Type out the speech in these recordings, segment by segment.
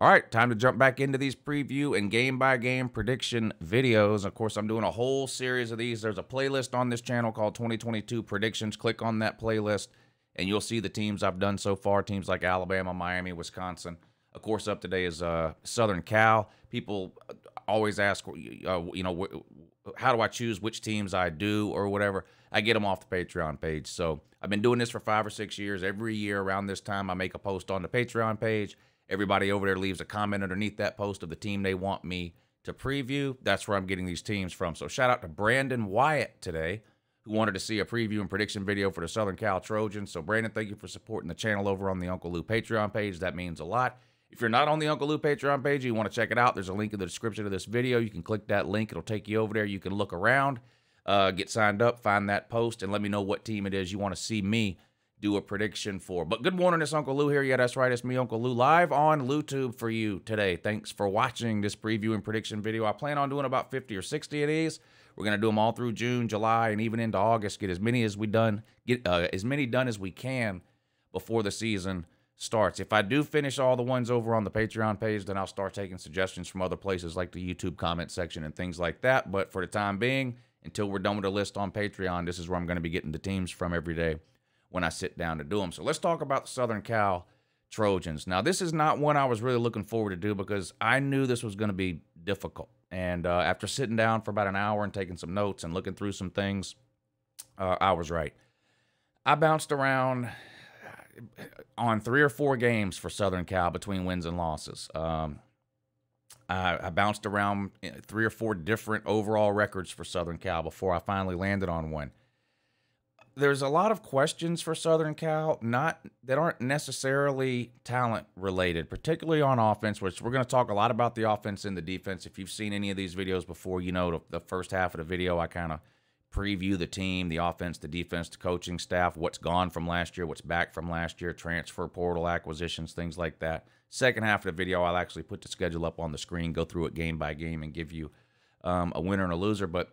All right, time to jump back into these preview and game by game prediction videos. Of course, I'm doing a whole series of these. There's a playlist on this channel called 2022 Predictions. Click on that playlist and you'll see the teams I've done so far. Teams like Alabama, Miami, Wisconsin. Of course, up today is uh, Southern Cal. People always ask, uh, you know, how do I choose which teams I do or whatever? I get them off the Patreon page. So I've been doing this for five or six years. Every year around this time, I make a post on the Patreon page Everybody over there leaves a comment underneath that post of the team they want me to preview. That's where I'm getting these teams from. So shout out to Brandon Wyatt today, who wanted to see a preview and prediction video for the Southern Cal Trojans. So Brandon, thank you for supporting the channel over on the Uncle Lou Patreon page. That means a lot. If you're not on the Uncle Lou Patreon page, you want to check it out, there's a link in the description of this video. You can click that link. It'll take you over there. You can look around, uh, get signed up, find that post, and let me know what team it is you want to see me do a prediction for. But good morning, it's Uncle Lou here. Yeah, that's right. It's me, Uncle Lou, live on LouTube for you today. Thanks for watching this preview and prediction video. I plan on doing about 50 or 60 of these. We're going to do them all through June, July, and even into August. Get as many as we done, get uh, as many done as we can before the season starts. If I do finish all the ones over on the Patreon page, then I'll start taking suggestions from other places like the YouTube comment section and things like that. But for the time being, until we're done with the list on Patreon, this is where I'm going to be getting the teams from every day when I sit down to do them. So let's talk about the Southern Cal Trojans. Now, this is not one I was really looking forward to do because I knew this was going to be difficult. And uh, after sitting down for about an hour and taking some notes and looking through some things, uh, I was right. I bounced around on three or four games for Southern Cal between wins and losses. Um, I, I, bounced around eh, three or four different overall records for Southern Cal before I finally landed on one there's a lot of questions for Southern Cal, not that aren't necessarily talent related, particularly on offense, which we're going to talk a lot about the offense and the defense. If you've seen any of these videos before, you know the, first half of the video I kind of preview the team, the offense, the defense, the coaching staff, what's gone from last year, what's back from last year, transfer portal acquisitions, things like that. Second half of the video, I'll actually put the schedule up on the screen, go through it game by game, and give you um, a winner and a loser. But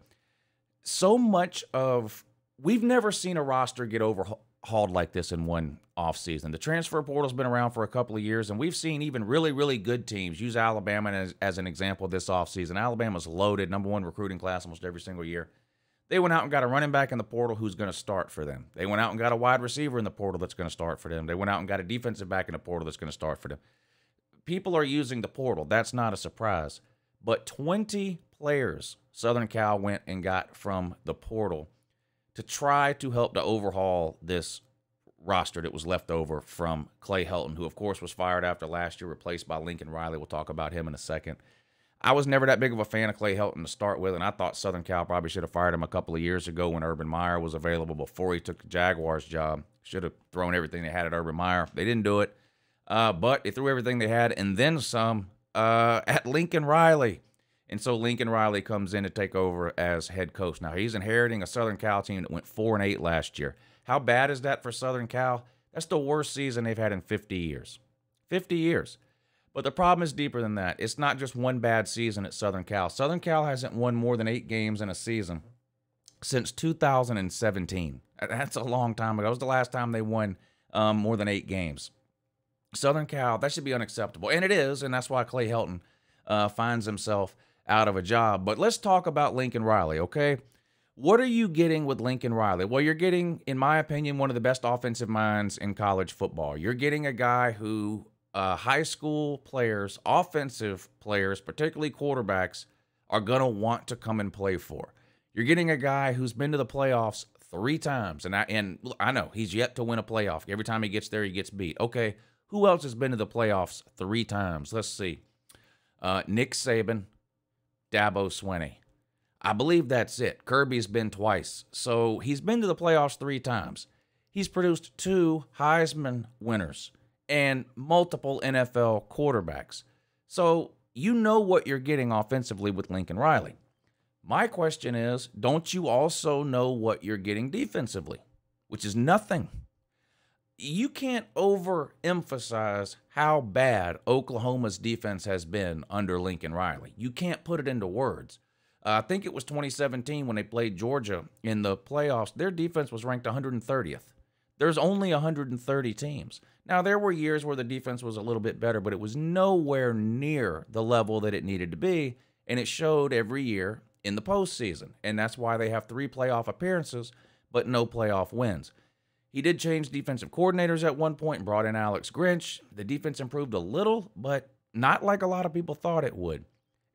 so much of we've never seen a roster get overhauled like this in one offseason. The transfer portal's been around for a couple of years, and we've seen even really, really good teams use Alabama as, as an example this offseason. Alabama's loaded, number one recruiting class almost every single year. They went out and got a running back in the portal who's going to start for them. They went out and got a wide receiver in the portal that's going to start for them. They went out and got a defensive back in the portal that's going to start for them. People are using the portal. That's not a surprise. But 20 players Southern Cal went and got from the portal to try to help to overhaul this roster that was left over from Clay Helton, who, of course, was fired after last year, replaced by Lincoln Riley. We'll talk about him in a second. I was never that big of a fan of Clay Helton to start with, and I thought Southern Cal probably should have fired him a couple of years ago when Urban Meyer was available before he took the Jaguars job. Should have thrown everything they had at Urban Meyer. They didn't do it, uh, but they threw everything they had and then some uh, at Lincoln Riley. And so Lincoln Riley comes in to take over as head coach. Now he's inheriting a Southern Cal team that went four and eight last year. How bad is that for Southern Cal? That's the worst season they've had in 50 years. 50 years. But the problem is deeper than that. It's not just one bad season at Southern Cal. Southern Cal hasn't won more than eight games in a season since 2017. That's a long time ago. That was the last time they won um, more than eight games. Southern Cal, that should be unacceptable. And it is, and that's why Clay Helton uh, finds himself out of a job. But let's talk about Lincoln Riley, okay? What are you getting with Lincoln Riley? Well, you're getting, in my opinion, one of the best offensive minds in college football. You're getting a guy who uh, high school players, offensive players, particularly quarterbacks, are going to want to come and play for. You're getting a guy who's been to the playoffs three times, and I and I know he's yet to win a playoff. Every time he gets there, he gets beat. Okay, who else has been to the playoffs three times? Let's see. Uh, Nick Saban, Dabo Swinney. I believe that's it. Kirby's been twice. So he's been to the playoffs three times. He's produced two Heisman winners and multiple NFL quarterbacks. So you know what you're getting offensively with Lincoln Riley. My question is don't you also know what you're getting defensively, which is nothing? You can't overemphasize how bad Oklahoma's defense has been under Lincoln Riley. You can't put it into words. Uh, I think it was 2017 when they played Georgia in the playoffs. Their defense was ranked 130th. There's only 130 teams. Now, there were years where the defense was a little bit better, but it was nowhere near the level that it needed to be. And it showed every year in the postseason. And that's why they have three playoff appearances, but no playoff wins. He did change defensive coordinators at one point and brought in Alex Grinch. The defense improved a little, but not like a lot of people thought it would.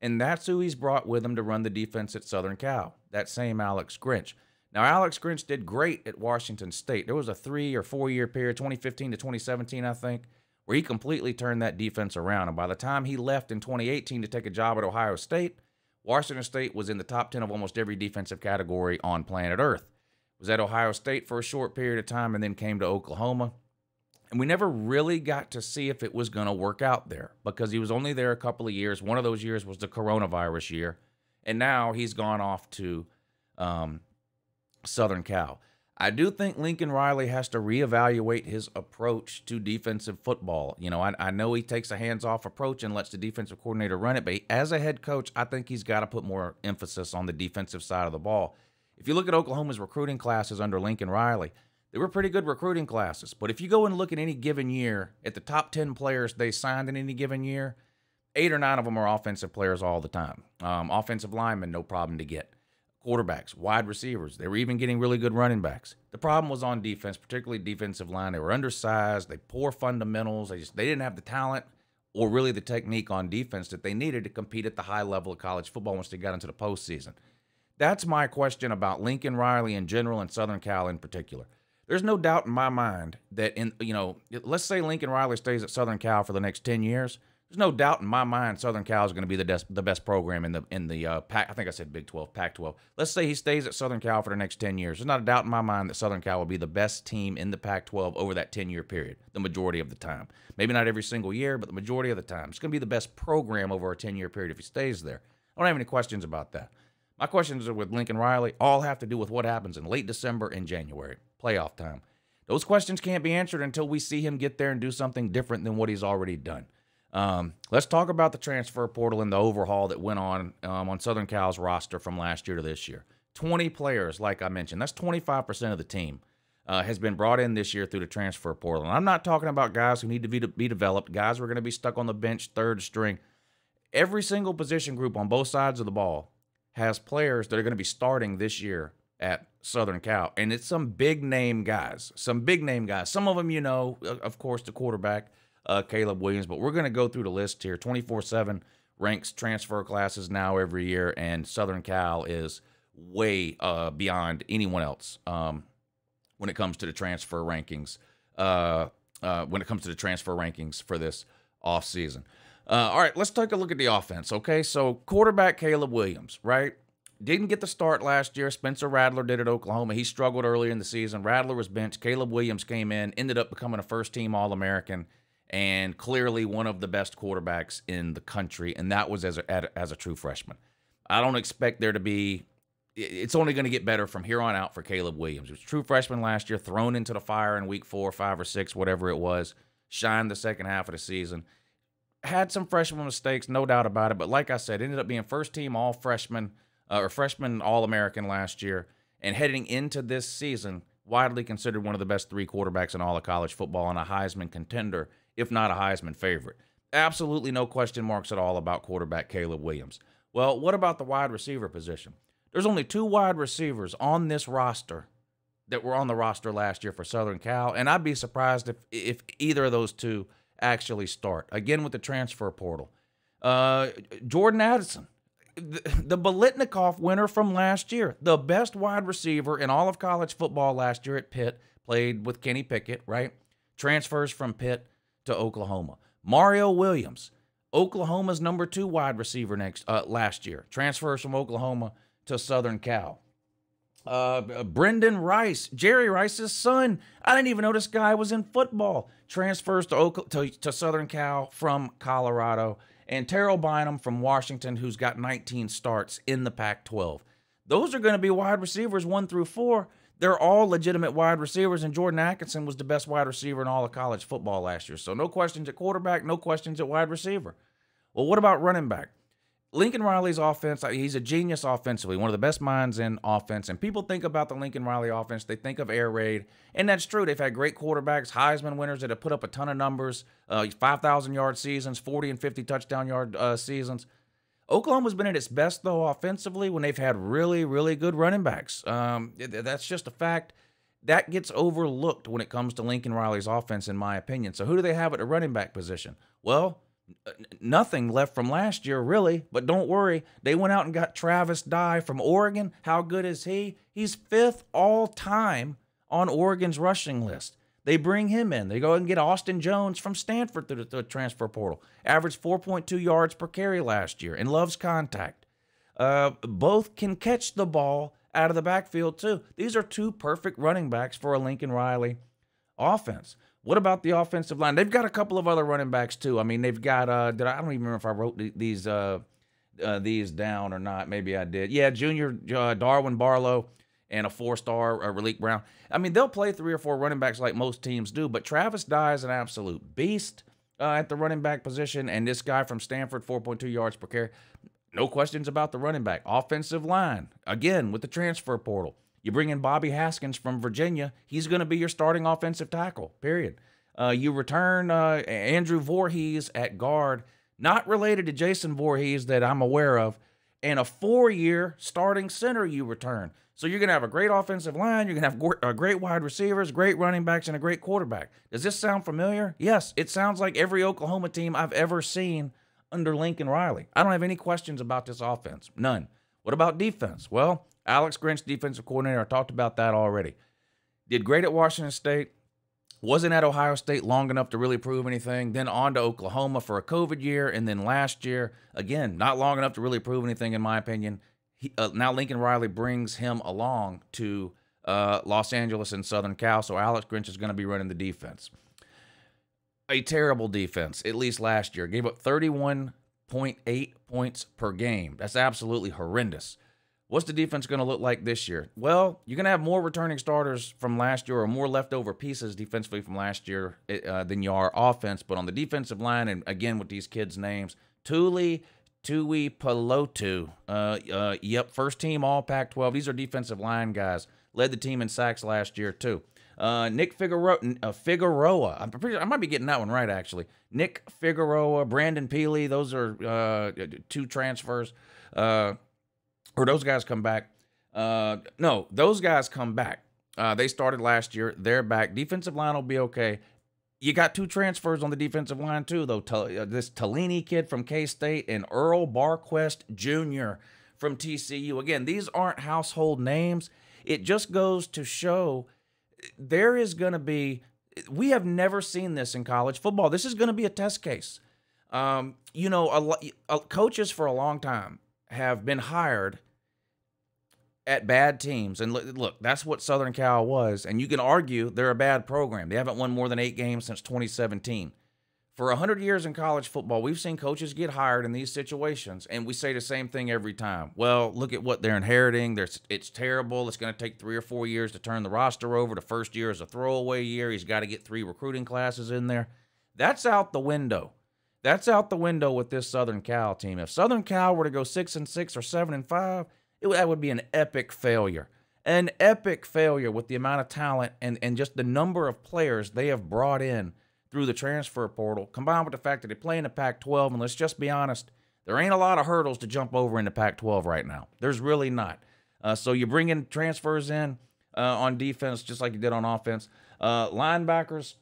And that's who he's brought with him to run the defense at Southern Cal, that same Alex Grinch. Now, Alex Grinch did great at Washington State. There was a three or four year period, 2015 to 2017, I think, where he completely turned that defense around. And by the time he left in 2018 to take a job at Ohio State, Washington State was in the top 10 of almost every defensive category on planet Earth. Was at Ohio State for a short period of time and then came to Oklahoma. And we never really got to see if it was going to work out there because he was only there a couple of years. One of those years was the coronavirus year. And now he's gone off to um, Southern Cal. I do think Lincoln Riley has to reevaluate his approach to defensive football. You know, I, I know he takes a hands off approach and lets the defensive coordinator run it, but as a head coach, I think he's got to put more emphasis on the defensive side of the ball. If you look at Oklahoma's recruiting classes under Lincoln Riley, they were pretty good recruiting classes. But if you go and look at any given year, at the top 10 players they signed in any given year, eight or nine of them are offensive players all the time. Um, offensive linemen, no problem to get quarterbacks, wide receivers. They were even getting really good running backs. The problem was on defense, particularly defensive line. They were undersized. They poor fundamentals. They just they didn't have the talent or really the technique on defense that they needed to compete at the high level of college football once they got into the postseason. That's my question about Lincoln Riley in general and Southern Cal in particular. There's no doubt in my mind that in you know, let's say Lincoln Riley stays at Southern Cal for the next 10 years there's no doubt in my mind Southern Cal is going to be the, des- the best program in the in the uh, Pac. I think I said Big 12, Pac 12. Let's say he stays at Southern Cal for the next 10 years. There's not a doubt in my mind that Southern Cal will be the best team in the Pac 12 over that 10 year period, the majority of the time. Maybe not every single year, but the majority of the time. It's going to be the best program over a 10 year period if he stays there. I don't have any questions about that. My questions are with Lincoln Riley all have to do with what happens in late December and January, playoff time. Those questions can't be answered until we see him get there and do something different than what he's already done. Um, let's talk about the transfer portal and the overhaul that went on um, on Southern Cal's roster from last year to this year. 20 players, like I mentioned, that's 25% of the team uh, has been brought in this year through the transfer portal. And I'm not talking about guys who need to be, to be developed, guys who are going to be stuck on the bench, third string. Every single position group on both sides of the ball has players that are going to be starting this year at Southern Cal. And it's some big name guys, some big name guys. Some of them, you know, of course, the quarterback uh, Caleb Williams. But we're going to go through the list here. 24 7 ranks transfer classes now every year, and Southern Cal is way uh, beyond anyone else um, when it comes to the transfer rankings. Uh, uh, when it comes to the transfer rankings for this offseason. Uh, all right, let's take a look at the offense. Okay, so quarterback Caleb Williams, right? Didn't get the start last year. Spencer Rattler did at Oklahoma. He struggled early in the season. Rattler was benched. Caleb Williams came in, ended up becoming a first team All American and clearly one of the best quarterbacks in the country, and that was as a, as a true freshman. I don't expect there to be. It's only going to get better from here on out for Caleb Williams. He was true freshman last year, thrown into the fire in week four, five or six, whatever it was. Shined the second half of the season. Had some freshman mistakes, no doubt about it. But like I said, ended up being first team all freshman uh, or freshman All American last year. And heading into this season, widely considered one of the best three quarterbacks in all of college football and a Heisman contender if not a Heisman favorite. Absolutely no question marks at all about quarterback Caleb Williams. Well, what about the wide receiver position? There's only two wide receivers on this roster that were on the roster last year for Southern Cal, and I'd be surprised if if either of those two actually start. Again with the transfer portal. Uh, Jordan Addison, the, the Biletnikoff winner from last year, the best wide receiver in all of college football last year at Pitt, played with Kenny Pickett, right? Transfers from Pitt to Oklahoma. Mario Williams, Oklahoma's number two wide receiver next uh, last year, transfers from Oklahoma to Southern Cal. Uh, Brendan Rice, Jerry Rice's son. I didn't even know this guy was in football. Transfers to, to, to Southern Cal from Colorado. And Terrell Bynum from Washington, who's got 19 starts in the Pac 12. Those are going to be wide receivers one through four they're all legitimate wide receivers, and Jordan Atkinson was the best wide receiver in all of college football last year. So no questions at quarterback, no questions at wide receiver. Well, what about running back? Lincoln Riley's offense, he's a genius offensively, one of the best minds in offense. And people think about the Lincoln Riley offense, they think of air raid. And that's true. They've had great quarterbacks, Heisman winners that have put up a ton of numbers, uh, 5,000 yard seasons, 40 and 50 touchdown yard uh, seasons. Oklahoma's been at its best, though, offensively when they've had really, really good running backs. Um, that's just a fact. That gets overlooked when it comes to Lincoln Riley's offense, in my opinion. So, who do they have at the running back position? Well, nothing left from last year, really. But don't worry, they went out and got Travis Dye from Oregon. How good is he? He's fifth all time on Oregon's rushing list. They bring him in. They go and get Austin Jones from Stanford through the, transfer portal. Averaged 4.2 yards per carry last year and loves contact. Uh, both can catch the ball out of the backfield, too. These are two perfect running backs for a Lincoln Riley offense. What about the offensive line? They've got a couple of other running backs too. I mean, they've got. Uh, did I, I don't even remember if I wrote these uh, uh, these down or not. Maybe I did. Yeah, Junior uh, Darwin Barlow and a four-star uh, Raleek Brown. I mean, they'll play three or four running backs like most teams do. But Travis Dye is an absolute beast uh, at the running back position, and this guy from Stanford, 4.2 yards per carry. No questions about the running back. Offensive line again with the transfer portal. You bring in Bobby Haskins from Virginia, he's going to be your starting offensive tackle, period. Uh, you return uh, Andrew Voorhees at guard, not related to Jason Voorhees that I'm aware of, and a four year starting center you return. So you're going to have a great offensive line, you're going to have uh, great wide receivers, great running backs, and a great quarterback. Does this sound familiar? Yes, it sounds like every Oklahoma team I've ever seen under Lincoln Riley. I don't have any questions about this offense. None. What about defense? Well, Alex Grinch, defensive coordinator, I talked about that already. Did great at Washington State. Wasn't at Ohio State long enough to really prove anything. Then on to Oklahoma for a COVID year. And then last year, again, not long enough to really prove anything, in my opinion. He, uh, now Lincoln Riley brings him along to uh, Los Angeles and Southern Cal. So Alex Grinch is going to be running the defense. A terrible defense, at least last year. Gave up 31.8 points per game. That's absolutely horrendous. What's the defense going to look like this year? Well, you're going to have more returning starters from last year or more leftover pieces defensively from last year eh, uh, than you are offense. But on the defensive line, and again with these kids' names, Tuli Tuipulotu. Uh, uh, yep, first team All Pac 12. These are defensive line guys. Led the team in sacks last year, too. Uh, Nick Figueroa, uh, Figueroa. I'm pretty. I might be getting that one right actually. Nick Figueroa, Brandon Pili. Those are uh, two transfers. Uh, or those guys come back. Uh, no, those guys come back. Uh, they started last year. They're back. Defensive line will be okay. You got two transfers on the defensive line too, though. Uh, this Taleni kid from K State and Earl Barquet Jr. from TCU. Again, these aren't household names. It just goes to show there is going to be. We have never seen this in college football. This is going to be a test case. Um, you know, a, a, coaches for a long time have been hired at bad teams. And look, that's what Southern Cal was. And you can argue they're a bad program. They haven't won more than eight games since 2017. For 100 years in college football, we've seen coaches get hired in these situations, and we say the same thing every time. Well, look at what they're inheriting. It's terrible. It's going to take three or four years to turn the roster over. The first year is a throwaway year. He's got to get three recruiting classes in there. That's out the window. That's out the window with this Southern Cal team. If Southern Cal were to go six and six or seven and five, it, that would be an epic failure. An epic failure with the amount of talent and, and just the number of players they have brought in through the transfer portal, combined with the fact that they play in the Pac 12. And let's just be honest, there ain't a lot of hurdles to jump over in the Pac 12 right now. There's really not. Uh, so you bring in transfers in uh, on defense just like you did on offense. Uh, linebackers,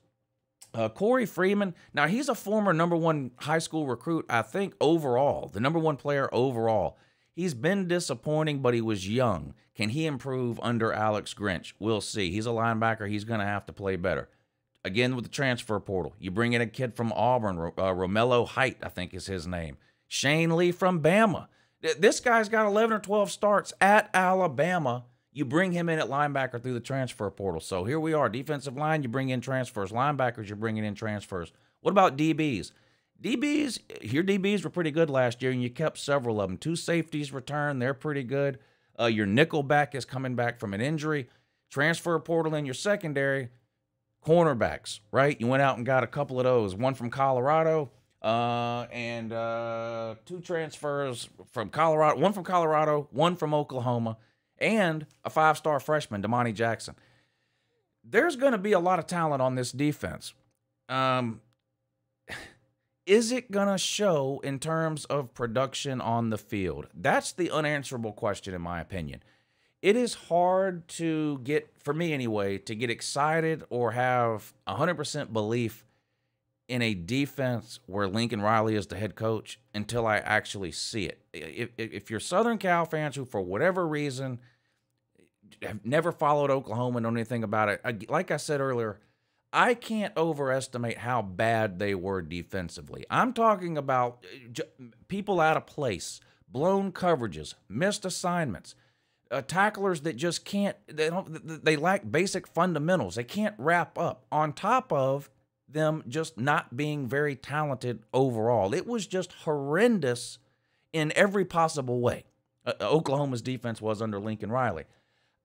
uh, Corey Freeman. Now, he's a former number one high school recruit, I think, overall, the number one player overall. He's been disappointing, but he was young. Can he improve under Alex Grinch? We'll see. He's a linebacker. He's going to have to play better. Again, with the transfer portal, you bring in a kid from Auburn, uh, Romello Height, I think is his name. Shane Lee from Bama. This guy's got 11 or 12 starts at Alabama you bring him in at linebacker through the transfer portal. So here we are. Defensive line, you bring in transfers. Linebackers, you're bringing in transfers. What about DBs? DBs, your DBs were pretty good last year, and you kept several of them. Two safeties return, they're pretty good. Uh, your nickel back is coming back from an injury. Transfer portal in your secondary, cornerbacks, right? You went out and got a couple of those. One from Colorado, uh, and uh, two transfers from Colorado, one from Colorado, one from Oklahoma, and a five-star freshman, Domani Jackson. There's going to be a lot of talent on this defense. Um, is it going to show in terms of production on the field? That's the unanswerable question, in my opinion. It is hard to get, for me anyway, to get excited or have 100% belief in a defense where Lincoln Riley is the head coach until I actually see it. If, if you're Southern Cal fans who, for whatever reason, have never followed Oklahoma know anything about it, like I said earlier, I can't overestimate how bad they were defensively. I'm talking about uh, people out of place, blown coverages, missed assignments, uh, tacklers that just can't. They don't. They lack basic fundamentals. They can't wrap up. On top of them just not being very talented overall. It was just horrendous in every possible way. Uh, uh, Oklahoma's defense was under Lincoln Riley.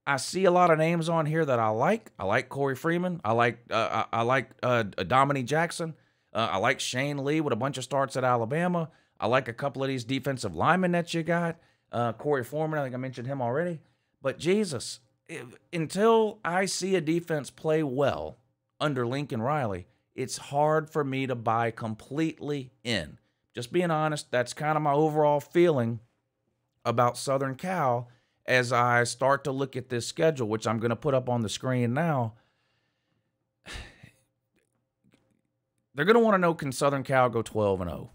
I see a lot of names on here that I like. I like Corey Freeman. I like uh, I, I, like uh, Dominique Jackson. Uh, I like Shane Lee with a bunch of starts at Alabama. I like a couple of these defensive linemen that you got. Uh, Korey Foreman, I think I mentioned him already. But Jesus, if, until I see a defense play well under Lincoln Riley, it's hard for me to buy completely in. Just being honest, that's kind of my overall feeling about Southern Cal as I start to look at this schedule, which I'm going to put up on the screen now. They're going to want to know can Southern Cal go 12 and 0?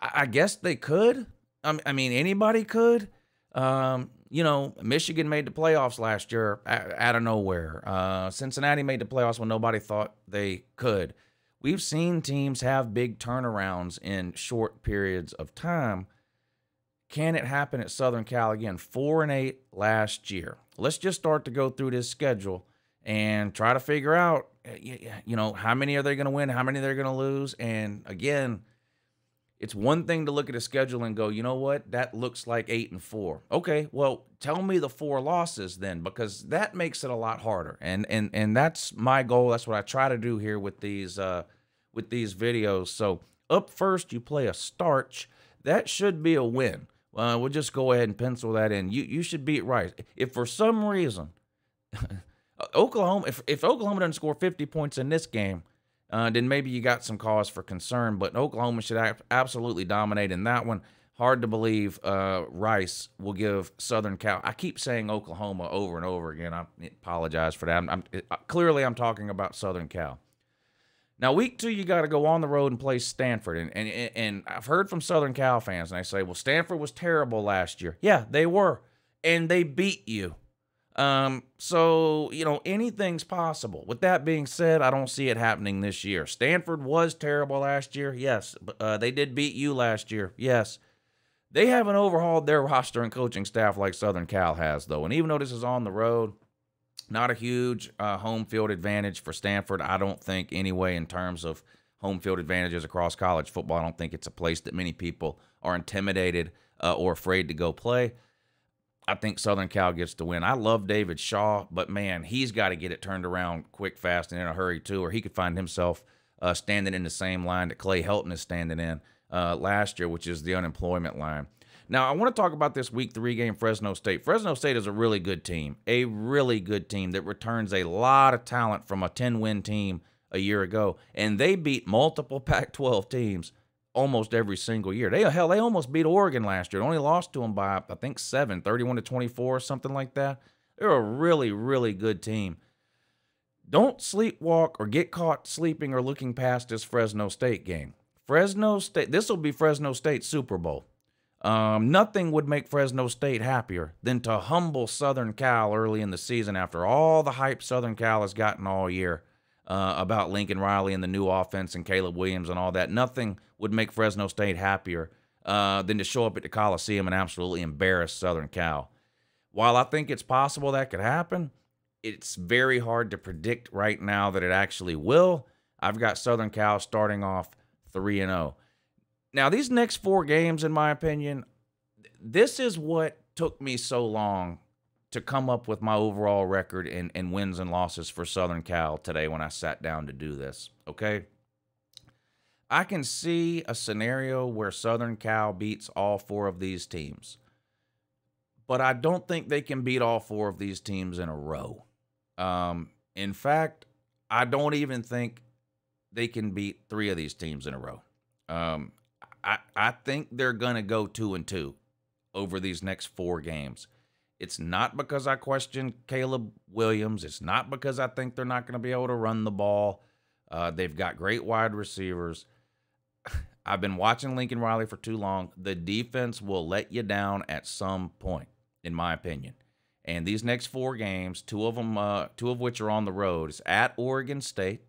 I guess they could. I mean, anybody could. Um, you know, Michigan made the playoffs last year out of nowhere. Uh, Cincinnati made the playoffs when nobody thought they could. We've seen teams have big turnarounds in short periods of time. Can it happen at Southern Cal again? Four and eight last year. Let's just start to go through this schedule and try to figure out, you know, how many are they going to win, how many they're going to lose, and again, it's one thing to look at a schedule and go, you know what, that looks like eight and four. Okay, well, tell me the four losses then, because that makes it a lot harder. And and and that's my goal. That's what I try to do here with these uh with these videos. So up first, you play a starch. That should be a win. Uh, we'll just go ahead and pencil that in. You you should beat Rice. If for some reason Oklahoma, if if Oklahoma doesn't score 50 points in this game, uh, then maybe you got some cause for concern. But Oklahoma should absolutely dominate in that one. Hard to believe uh, Rice will give Southern Cal. I keep saying Oklahoma over and over again. I apologize for that. I'm, I'm uh, clearly I'm talking about Southern Cal. Now, week two, you got to go on the road and play Stanford. And, and, and I've heard from Southern Cal fans, and they say, well, Stanford was terrible last year. Yeah, they were. And they beat you. Um, so, you know, anything's possible. With that being said, I don't see it happening this year. Stanford was terrible last year. Yes. Uh, they did beat you last year. Yes. They haven't overhauled their roster and coaching staff like Southern Cal has, though. And even though this is on the road, not a huge uh, home field advantage for Stanford, I don't think, anyway, in terms of home field advantages across college football. I don't think it's a place that many people are intimidated uh, or afraid to go play. I think Southern Cal gets to win. I love David Shaw, but man, he's got to get it turned around quick, fast, and in a hurry too, or he could find himself uh, standing in the same line that Clay Helton is standing in uh, last year, which is the unemployment line. Now, I want to talk about this week three game Fresno State. Fresno State is a really good team, a really good team that returns a lot of talent from a 10 win team a year ago, and they beat multiple Pac 12 teams almost every single year. They hell, they almost beat Oregon last year. They only lost to them by I think seven, 31 to 24, or something like that. They're a really, really good team. Don't sleepwalk or get caught sleeping or looking past this Fresno State game. Fresno State, this will be Fresno State Super Bowl. Um, nothing would make Fresno State happier than to humble Southern Cal early in the season after all the hype Southern Cal has gotten all year uh, about Lincoln Riley and the new offense and Caleb Williams and all that. Nothing would make Fresno State happier uh, than to show up at the Coliseum and absolutely embarrass Southern Cal. While I think it's possible that could happen, it's very hard to predict right now that it actually will. I've got Southern Cal starting off 3 and 0. Now, these next four games, in my opinion, this is what took me so long to come up with my overall record in, in wins and losses for Southern Cal today when I sat down to do this. Okay. I can see a scenario where Southern Cal beats all four of these teams, but I don't think they can beat all four of these teams in a row. Um, in fact, I don't even think they can beat three of these teams in a row. Um, I I think they're gonna go two and two over these next four games. It's not because I question Caleb Williams. It's not because I think they're not going to be able to run the ball. Uh, they've got great wide receivers. I've been watching Lincoln Riley for too long. The defense will let you down at some point, in my opinion. And these next four games, two of them, uh, two of which are on the road, is at Oregon State,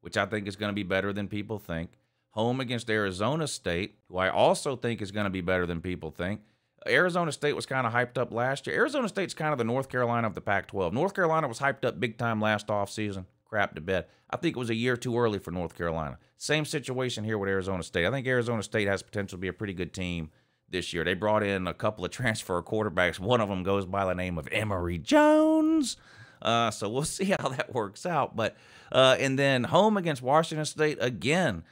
which I think is going to be better than people think. Home against Arizona State, who I also think is going to be better than people think. Arizona State was kind of hyped up last year. Arizona State's kind of the North Carolina of the Pac 12. North Carolina was hyped up big time last offseason. Crap to bed. I think it was a year too early for North Carolina. Same situation here with Arizona State. I think Arizona State has potential to be a pretty good team this year. They brought in a couple of transfer quarterbacks. One of them goes by the name of Emory Jones. Uh, so we'll see how that works out. But uh, and then home against Washington State again.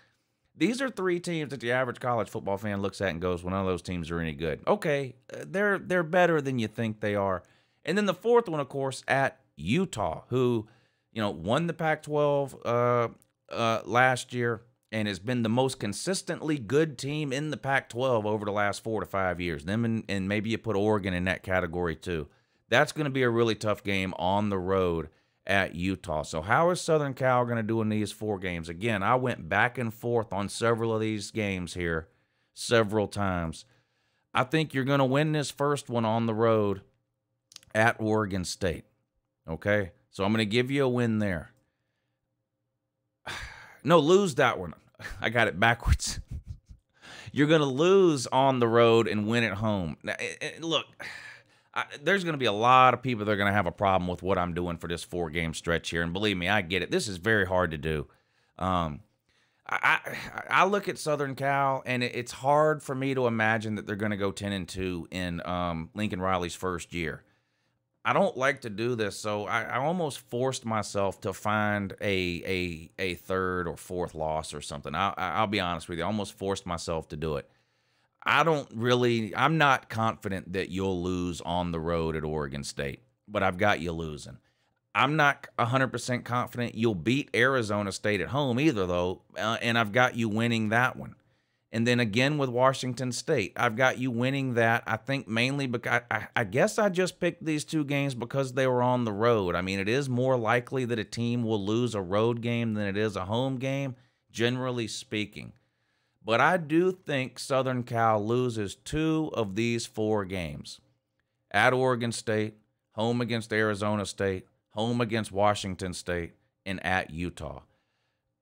These are three teams that the average college football fan looks at and goes, "Well, none of those teams are any good." Okay, uh, they're they're better than you think they are. And then the fourth one, of course, at Utah, who you know won the Pac-12 uh, uh, last year and has been the most consistently good team in the Pac-12 over the last four to five years. Them and, and maybe you put Oregon in that category too. That's going to be a really tough game on the road at Utah. So how is Southern Cal going to do in these four games? Again, I went back and forth on several of these games here several times. I think you're going to win this first one on the road at Oregon State. Okay? So I'm going to give you a win there. No, lose that one. I got it backwards. you're going to lose on the road and win at home. Now, look, I, there's going to be a lot of people that are going to have a problem with what I'm doing for this four game stretch here. And believe me, I get it. This is very hard to do. Um, I, I, look at Southern Cal, and it, it's hard for me to imagine that they're going to go ten and two in um, Lincoln Riley's first year. I don't like to do this, so I, I almost forced myself to find a a a third or fourth loss or something. I, I'll be honest with you, I almost forced myself to do it. I don't really, I'm not confident that you'll lose on the road at Oregon State, but I've got you losing. I'm not 100% confident you'll beat Arizona State at home either, though, uh, and I've got you winning that one. And then again with Washington State, I've got you winning that. I think mainly because I, I, guess I just picked these two games because they were on the road. I mean, it is more likely that a team will lose a road game than it is a home game, generally speaking. But I do think Southern Cal loses two of these four games at Oregon State, home against Arizona State, home against Washington State, and at Utah.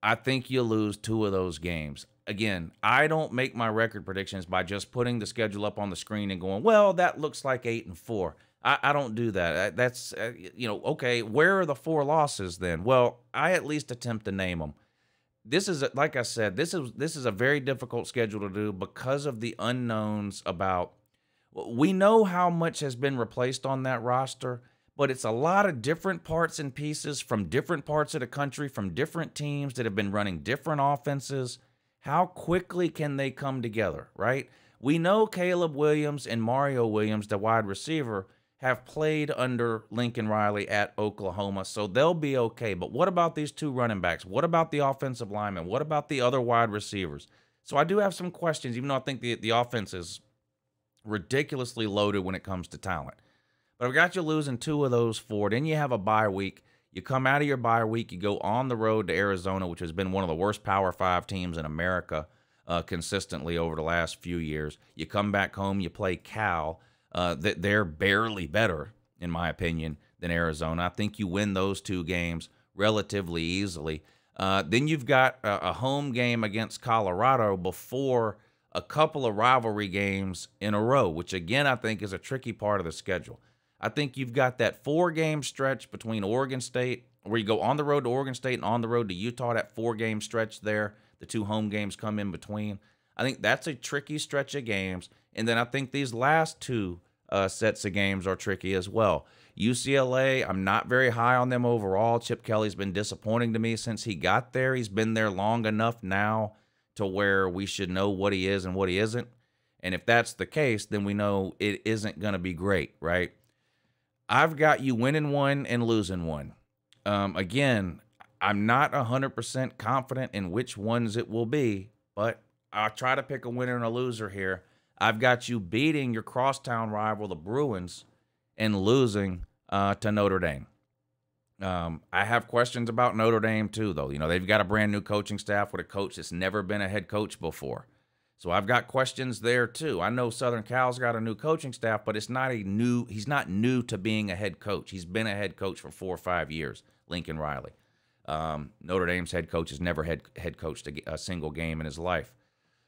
I think you lose two of those games. Again, I don't make my record predictions by just putting the schedule up on the screen and going, well, that looks like eight and four. I, I don't do that. That's, uh, you know, okay, where are the four losses then? Well, I at least attempt to name them this is like I said, this is this is a very difficult schedule to do because of the unknowns about. We know how much has been replaced on that roster, but it's a lot of different parts and pieces from different parts of the country, from different teams that have been running different offenses. How quickly can they come together, right? We know Caleb Williams and Mario Williams, the wide receiver, have played under Lincoln Riley at Oklahoma, so they'll be okay. But what about these two running backs? What about the offensive linemen? What about the other wide receivers? So I do have some questions, even though I think the, the offense is ridiculously loaded when it comes to talent. But I've got you losing two of those four. Then you have a bye week. You come out of your bye week, you go on the road to Arizona, which has been one of the worst Power Five teams in America uh, consistently over the last few years. You come back home, you play Cal uh, that they're barely better, in my opinion, than Arizona. I think you win those two games relatively easily. Uh, then you've got a, a, home game against Colorado before a couple of rivalry games in a row, which again I think is a tricky part of the schedule. I think you've got that four game stretch between Oregon State, where you go on the road to Oregon State and on the road to Utah, that four game stretch there. The two home games come in between. I think that's a tricky stretch of games. And then I think these last two uh, sets of games are tricky as well. UCLA, I'm not very high on them overall. Chip Kelly's been disappointing to me since he got there. He's been there long enough now to where we should know what he is and what he isn't. And if that's the case, then we know it isn't going to be great, right? I've got you winning one and losing one. Um, again, I'm not 100% confident in which ones it will be, but I'll try to pick a winner and a loser here. I've got you beating your crosstown rival, the Bruins, and losing uh, to Notre Dame. Um, I have questions about Notre Dame too, though. You know, they've got a brand new coaching staff with a coach that's never been a head coach before. So I've got questions there too. I know Southern Cal's got a new coaching staff, but it's not a new. He's not new to being a head coach. He's been a head coach for four or five years. Lincoln Riley, um, Notre Dame's head coach, has never head head coached a, a single game in his life.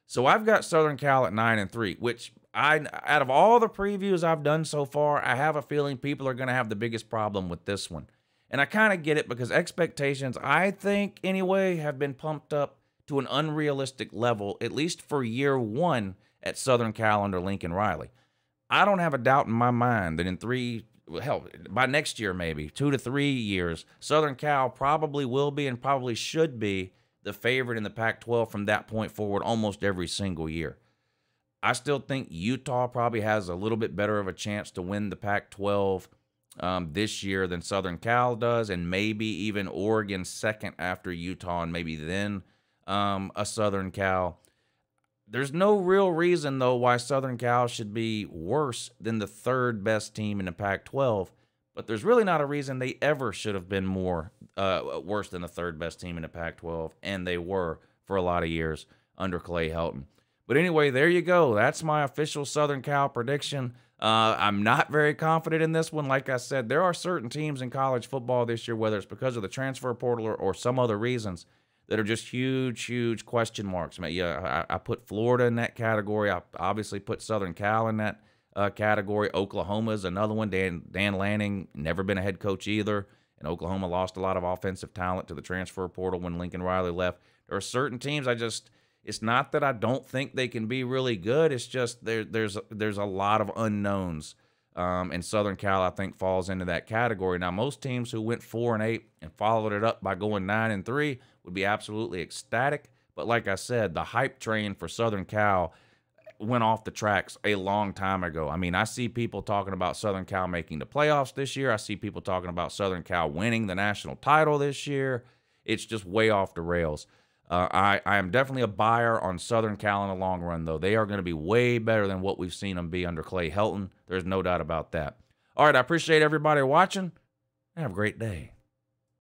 So I've got Southern Cal at nine and three, which I out of all the previews I've done so far, I have a feeling people are going to have the biggest problem with this one. And I kind of get it because expectations, I think anyway, have been pumped up to an unrealistic level, at least for year one at Southern Cal under Lincoln Riley. I don't have a doubt in my mind that in three, hell, by next year maybe, two to three years, Southern Cal probably will be and probably should be the favorite in the Pac 12 from that point forward almost every single year. I still think Utah probably has a little bit better of a chance to win the Pac 12 um, this year than Southern Cal does, and maybe even Oregon second after Utah, and maybe then um, a Southern Cal. There's no real reason, though, why Southern Cal should be worse than the third best team in the Pac 12, but there's really not a reason they ever should have been more uh, worse than the third best team in the Pac 12, and they were for a lot of years under Clay Helton. But anyway, there you go. That's my official Southern Cal prediction. Uh, I'm not very confident in this one. Like I said, there are certain teams in college football this year, whether it's because of the transfer portal or, or some other reasons, that are just huge, huge question marks. I mean, yeah, I, I, put Florida in that category. I obviously put Southern Cal in that uh, category. Oklahoma is another one. Dan Dan Lanning never been a head coach either, and Oklahoma lost a lot of offensive talent to the transfer portal when Lincoln Riley left. There are certain teams I just it's not that I don't think they can be really good. It's just there there's there's a lot of unknowns. Um, and Southern Cal, I think, falls into that category. Now, most teams who went four and eight and followed it up by going nine and three would be absolutely ecstatic. But like I said, the hype train for Southern Cal went off the tracks a long time ago. I mean, I see people talking about Southern Cal making the playoffs this year. I see people talking about Southern Cal winning the national title this year. It's just way off the rails. Uh, I, I am definitely a buyer on Southern Cal in the long run, though. They are going to be way better than what we've seen them be under Clay Helton. There's no doubt about that. All right, I appreciate everybody watching. Have a great day.